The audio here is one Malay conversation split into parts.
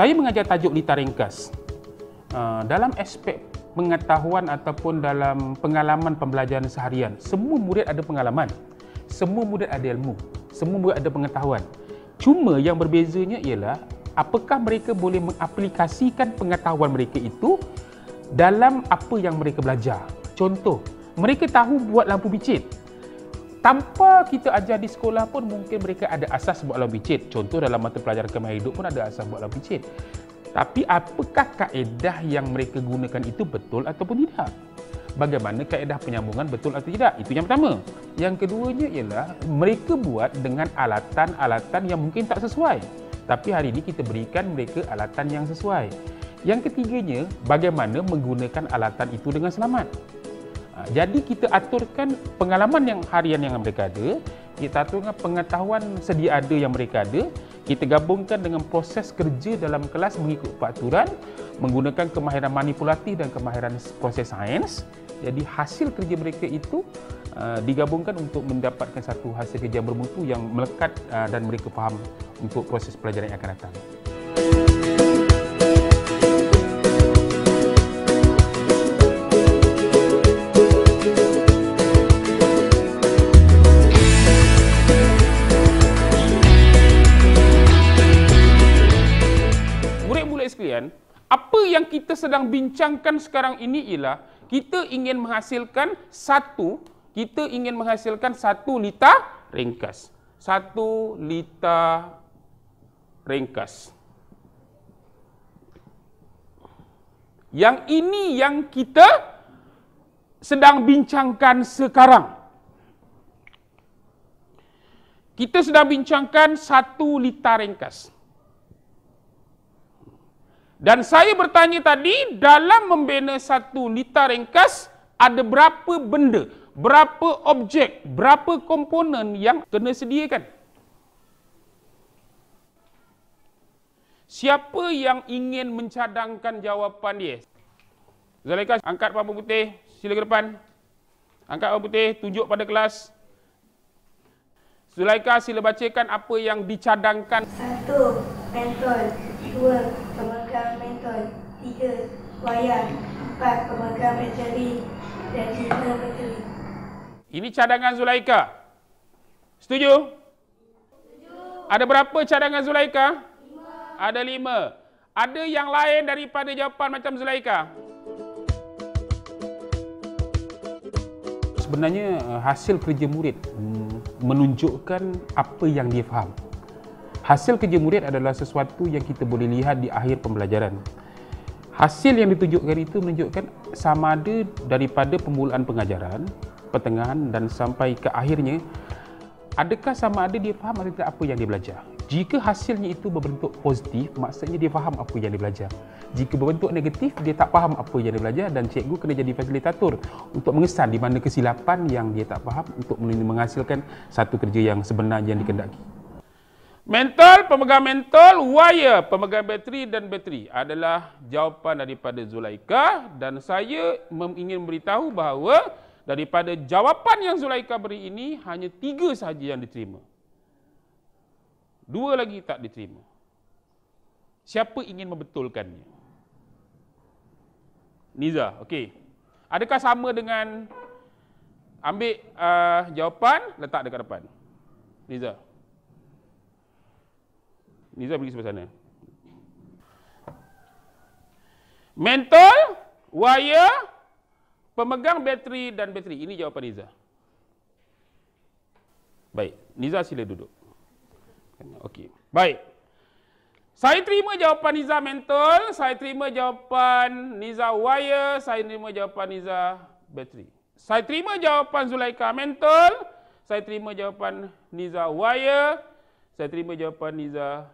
Saya mengajar tajuk lita ringkas. Uh, dalam aspek pengetahuan ataupun dalam pengalaman pembelajaran seharian, semua murid ada pengalaman. Semua murid ada ilmu. Semua murid ada pengetahuan. Cuma yang berbezanya ialah apakah mereka boleh mengaplikasikan pengetahuan mereka itu dalam apa yang mereka belajar. Contoh, mereka tahu buat lampu bicit. Tanpa kita ajar di sekolah pun mungkin mereka ada asas buat lampu bicit. Contoh dalam mata pelajaran kemahiran hidup pun ada asas buat lampu bicit. Tapi apakah kaedah yang mereka gunakan itu betul ataupun tidak? Bagaimana kaedah penyambungan betul atau tidak? Itu yang pertama. Yang keduanya ialah mereka buat dengan alatan-alatan yang mungkin tak sesuai. Tapi hari ini kita berikan mereka alatan yang sesuai. Yang ketiganya, bagaimana menggunakan alatan itu dengan selamat. Ha, jadi kita aturkan pengalaman yang harian yang mereka ada, kita aturkan pengetahuan sedia ada yang mereka ada, kita gabungkan dengan proses kerja dalam kelas mengikut peraturan, menggunakan kemahiran manipulatif dan kemahiran proses sains. Jadi hasil kerja mereka itu uh, digabungkan untuk mendapatkan satu hasil kerja bermutu yang melekat uh, dan mereka faham untuk proses pelajaran yang akan datang. Yang kita sedang bincangkan sekarang ini ialah kita ingin menghasilkan satu kita ingin menghasilkan satu lita ringkas. Satu lita ringkas. Yang ini yang kita sedang bincangkan sekarang. Kita sedang bincangkan satu lita ringkas dan saya bertanya tadi, dalam membina satu lita ringkas, ada berapa benda, berapa objek, berapa komponen yang kena sediakan? Siapa yang ingin mencadangkan jawapan dia? Zulaika, angkat papan putih, sila ke depan. Angkat papan putih, tunjuk pada kelas. Zulaika, sila bacakan apa yang dicadangkan. Satu, mentol. Dua. Tiga, wayar. Empat, pemegang bateri. Dan lima, bateri. Ini cadangan Zulaika. Setuju? Setuju. Ada berapa cadangan Zulaika? Lima. Ada lima. Ada yang lain daripada jawapan macam Zulaika? Sebenarnya eh, hasil kerja murid hmm, menunjukkan apa yang dia faham. Hasil kerja murid adalah sesuatu yang kita boleh lihat di akhir pembelajaran. Hasil yang ditunjukkan itu menunjukkan sama ada daripada permulaan pengajaran, pertengahan dan sampai ke akhirnya, adakah sama ada dia faham atau tidak apa yang dia belajar. Jika hasilnya itu berbentuk positif, maksudnya dia faham apa yang dia belajar. Jika berbentuk negatif, dia tak faham apa yang dia belajar dan cikgu kena jadi fasilitator untuk mengesan di mana kesilapan yang dia tak faham untuk menghasilkan satu kerja yang sebenar yang dikendaki. Mental, pemegang mental, wire, pemegang bateri dan bateri adalah jawapan daripada Zulaika dan saya ingin beritahu bahawa daripada jawapan yang Zulaika beri ini hanya tiga sahaja yang diterima. Dua lagi tak diterima. Siapa ingin membetulkannya? Niza, okey. Adakah sama dengan ambil uh, jawapan letak dekat depan? Niza. Niza pergi sebelah sana. Mental, wire, pemegang bateri dan bateri. Ini jawapan Niza. Baik, Niza sila duduk. Okey. Baik. Saya terima jawapan Niza mental, saya terima jawapan Niza wire, saya terima jawapan Niza bateri. Saya terima jawapan Zulaika mental, saya terima jawapan Niza wire, saya terima jawapan Niza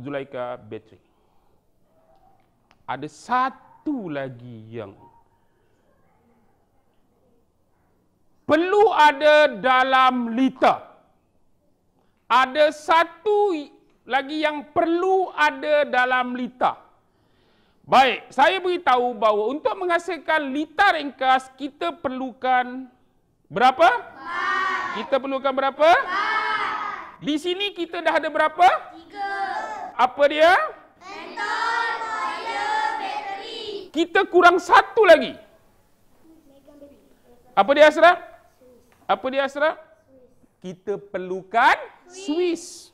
Zulaika bateri. Ada satu lagi yang perlu ada dalam lita. Ada satu lagi yang perlu ada dalam lita. Baik, saya beritahu bahawa untuk menghasilkan lita ringkas kita perlukan berapa? Kita perlukan berapa? Di sini kita dah ada berapa? Tiga. Apa dia? Kita kurang satu lagi. Apa dia Asraf? Apa dia Asraf? Kita perlukan Swiss.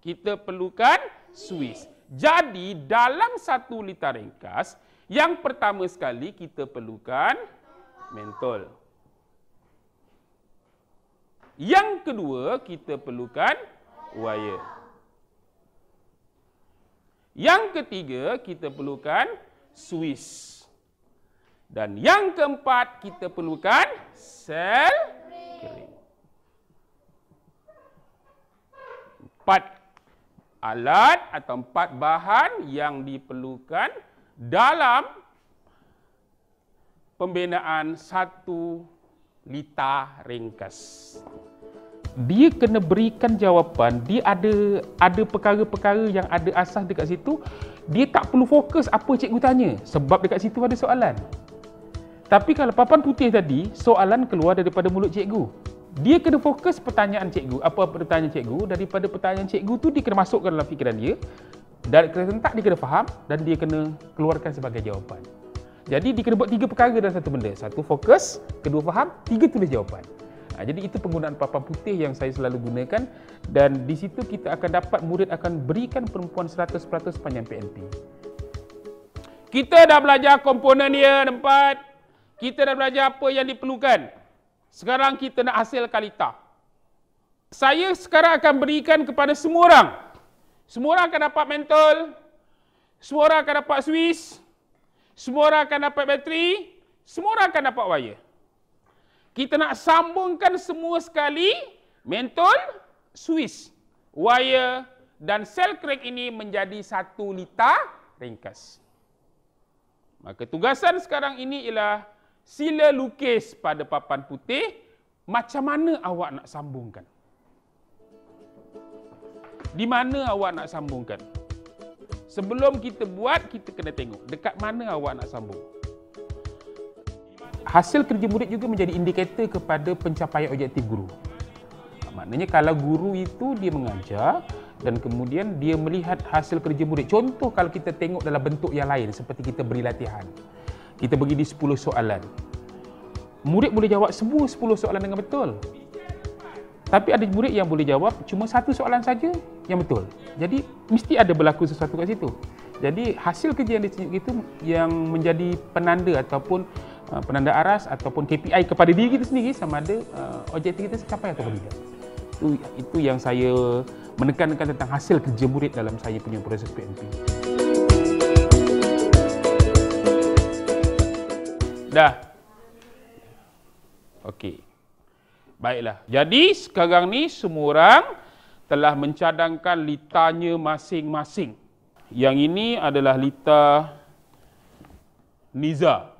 Kita perlukan Swiss. Jadi dalam satu liter ringkas, yang pertama sekali kita perlukan mentol. Yang kedua kita perlukan wire. Yang ketiga kita perlukan Swiss. Dan yang keempat kita perlukan sel kering. Empat alat atau empat bahan yang diperlukan dalam pembinaan satu lita ringkas. Dia kena berikan jawapan, dia ada ada perkara-perkara yang ada asas dekat situ, dia tak perlu fokus apa cikgu tanya sebab dekat situ ada soalan. Tapi kalau papan putih tadi, soalan keluar daripada mulut cikgu. Dia kena fokus pertanyaan cikgu. Apa pertanyaan cikgu? Daripada pertanyaan cikgu tu dia kena masukkan dalam fikiran dia. Dan kena tentak dia kena faham dan dia kena keluarkan sebagai jawapan. Jadi dia kena buat tiga perkara dalam satu benda. Satu fokus, kedua faham, tiga tulis jawapan. Ha, jadi itu penggunaan papan putih yang saya selalu gunakan dan di situ kita akan dapat murid akan berikan perempuan 100% sepanjang PNP. Kita dah belajar komponen dia, tempat, kita dah belajar apa yang diperlukan. Sekarang kita nak hasil kalita. Saya sekarang akan berikan kepada semua orang. Semua orang akan dapat mentol. Semua orang akan dapat Swiss. Semua orang akan dapat bateri. Semua orang akan dapat wire. Kita nak sambungkan semua sekali mentol, Swiss, wire dan sel crack ini menjadi satu lita ringkas. Maka tugasan sekarang ini ialah sila lukis pada papan putih macam mana awak nak sambungkan. Di mana awak nak sambungkan? Sebelum kita buat, kita kena tengok dekat mana awak nak sambung. Hasil kerja murid juga menjadi indikator kepada pencapaian objektif guru. Maknanya kalau guru itu dia mengajar dan kemudian dia melihat hasil kerja murid. Contoh kalau kita tengok dalam bentuk yang lain seperti kita beri latihan kita bagi dia 10 soalan. Murid boleh jawab semua 10 soalan dengan betul. Tapi ada murid yang boleh jawab cuma satu soalan saja yang betul. Jadi mesti ada berlaku sesuatu kat situ. Jadi hasil kerja yang ditunjuk itu yang menjadi penanda ataupun uh, penanda aras ataupun KPI kepada diri kita sendiri sama ada uh, objektif kita tercapai atau tidak. Itu itu yang saya menekankan tentang hasil kerja murid dalam saya punya proses PNP. Dah. Okey. Baiklah. Jadi sekarang ni semua orang telah mencadangkan litanya masing-masing. Yang ini adalah lita Niza.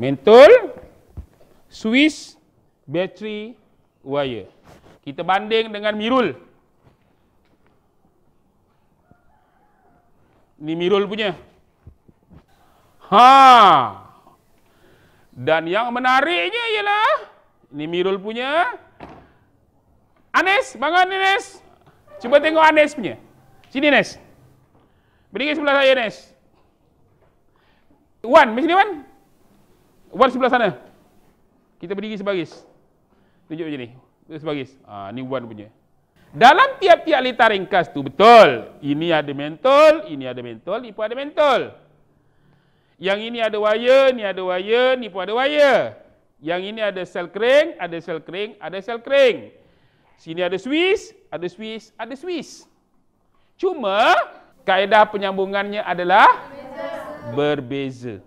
Mentul, Swiss, battery, wire. Kita banding dengan Mirul. Ini Mirul punya. Ha. Dan yang menariknya ialah ini Mirul punya. Anes, bangun Anes. Cuba tengok Anes punya. Sini Anes. Berdiri sebelah saya Anes. Wan, mesti Wan. Wan sebelah sana. Kita berdiri sebaris. Tunjuk macam ni. Sebaris. Ah, ni Wan punya. Dalam tiap-tiap lita ringkas tu betul. Ini ada mentol, ini ada mentol, ini pun ada mentol. Yang ini ada wire, ni ada wire, ni pun ada wire. Yang ini ada sel kering, ada sel kering, ada sel kering. Sini ada Swiss, ada Swiss, ada Swiss. Cuma kaedah penyambungannya adalah berbeza.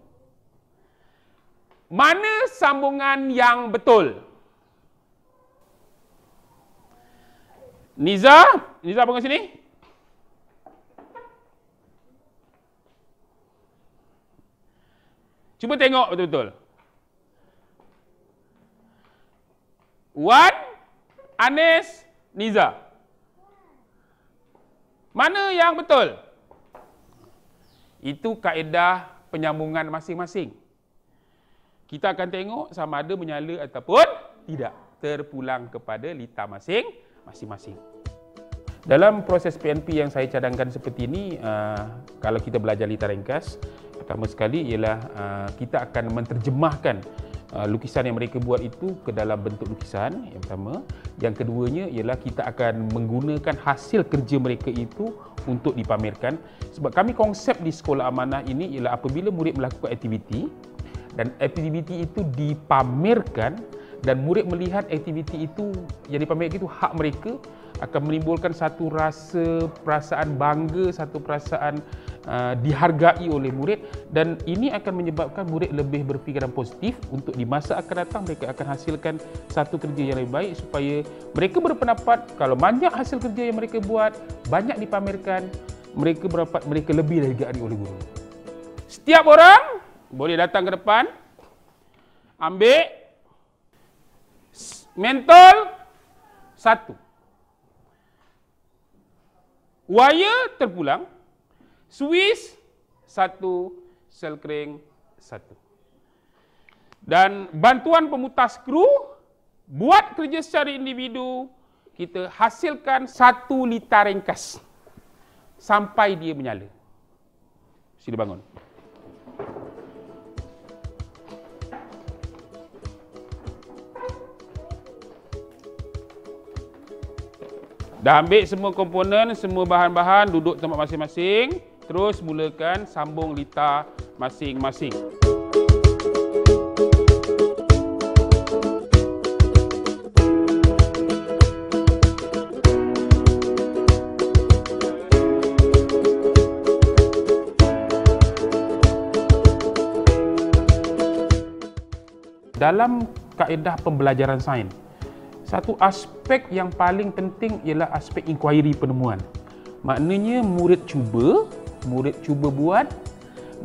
Mana sambungan yang betul? Niza, Niza bangun sini. Cuba tengok betul-betul. Wan, Anis, Niza. Mana yang betul? Itu kaedah penyambungan masing-masing. Kita akan tengok sama ada menyala ataupun tidak. Terpulang kepada lita masing masing-masing. Dalam proses PNP yang saya cadangkan seperti ini, uh, kalau kita belajar lita ringkas, Pertama sekali ialah uh, kita akan menterjemahkan lukisan yang mereka buat itu ke dalam bentuk lukisan yang pertama. Yang keduanya ialah kita akan menggunakan hasil kerja mereka itu untuk dipamerkan. Sebab kami konsep di sekolah amanah ini ialah apabila murid melakukan aktiviti dan aktiviti itu dipamerkan dan murid melihat aktiviti itu yang dipamerkan itu hak mereka akan menimbulkan satu rasa perasaan bangga, satu perasaan uh, dihargai oleh murid dan ini akan menyebabkan murid lebih berfikiran positif untuk di masa akan datang mereka akan hasilkan satu kerja yang lebih baik supaya mereka berpendapat kalau banyak hasil kerja yang mereka buat banyak dipamerkan mereka berpendapat mereka lebih dihargai oleh guru. Setiap orang boleh datang ke depan ambil mentol satu wire terpulang, Swiss satu, sel kering satu. Dan bantuan pemutar skru buat kerja secara individu kita hasilkan satu liter ringkas sampai dia menyala. Sila bangun. Dah ambil semua komponen, semua bahan-bahan, duduk tempat masing-masing. Terus mulakan sambung litar masing-masing. Dalam kaedah pembelajaran sains, satu aspek yang paling penting ialah aspek inquiry penemuan. Maknanya murid cuba, murid cuba buat,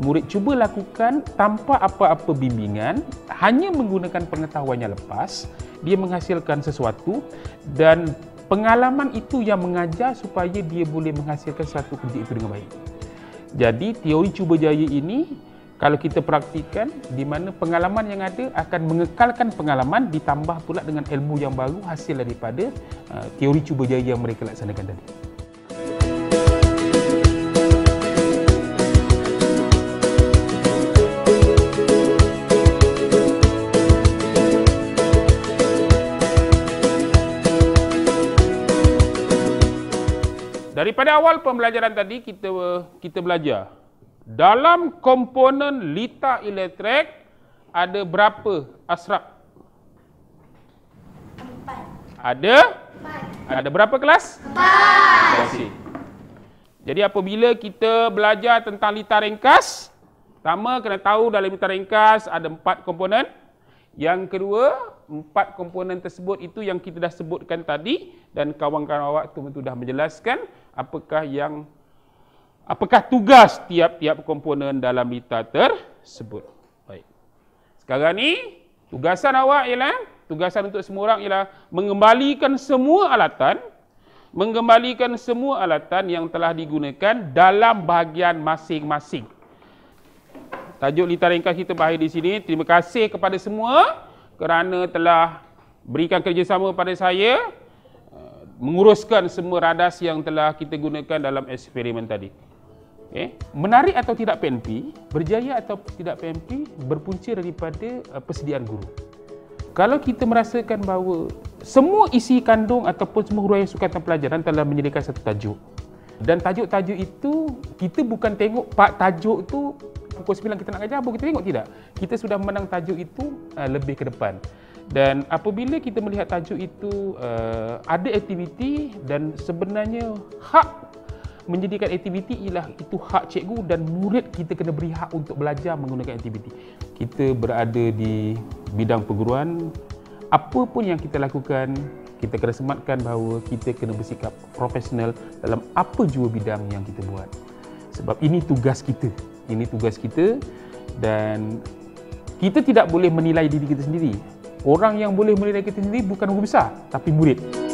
murid cuba lakukan tanpa apa-apa bimbingan, hanya menggunakan pengetahuan yang lepas, dia menghasilkan sesuatu dan pengalaman itu yang mengajar supaya dia boleh menghasilkan satu kerja itu dengan baik. Jadi teori cuba jaya ini kalau kita praktikkan di mana pengalaman yang ada akan mengekalkan pengalaman ditambah pula dengan ilmu yang baru hasil daripada uh, teori cuba jaya yang mereka laksanakan tadi. Daripada awal pembelajaran tadi kita kita belajar dalam komponen lita elektrik ada berapa asrap? Empat. Ada? Empat. Ada berapa kelas? Empat. Jadi apabila kita belajar tentang lita ringkas, pertama kena tahu dalam lita ringkas ada empat komponen. Yang kedua, empat komponen tersebut itu yang kita dah sebutkan tadi dan kawan-kawan awak tu dah menjelaskan apakah yang apakah tugas tiap-tiap komponen dalam lita tersebut. Baik. Sekarang ni tugasan awak ialah tugasan untuk semua orang ialah mengembalikan semua alatan mengembalikan semua alatan yang telah digunakan dalam bahagian masing-masing. Tajuk lita ringkas kita berakhir di sini. Terima kasih kepada semua kerana telah berikan kerjasama pada saya uh, menguruskan semua radas yang telah kita gunakan dalam eksperimen tadi. Okay. Menarik atau tidak PNP, berjaya atau tidak PNP berpunca daripada uh, persediaan guru. Kalau kita merasakan bahawa semua isi kandung ataupun semua huraian sukatan pelajaran telah menyediakan satu tajuk. Dan tajuk-tajuk itu, kita bukan tengok pak tajuk itu pukul 9 kita nak ajar apa, kita tengok tidak. Kita sudah menang tajuk itu uh, lebih ke depan. Dan apabila kita melihat tajuk itu uh, ada aktiviti dan sebenarnya hak menjadikan aktiviti ialah itu hak cikgu dan murid kita kena beri hak untuk belajar menggunakan aktiviti. Kita berada di bidang perguruan, apa pun yang kita lakukan, kita kena sematkan bahawa kita kena bersikap profesional dalam apa jua bidang yang kita buat. Sebab ini tugas kita. Ini tugas kita dan kita tidak boleh menilai diri kita sendiri. Orang yang boleh menilai kita sendiri bukan guru besar, tapi murid.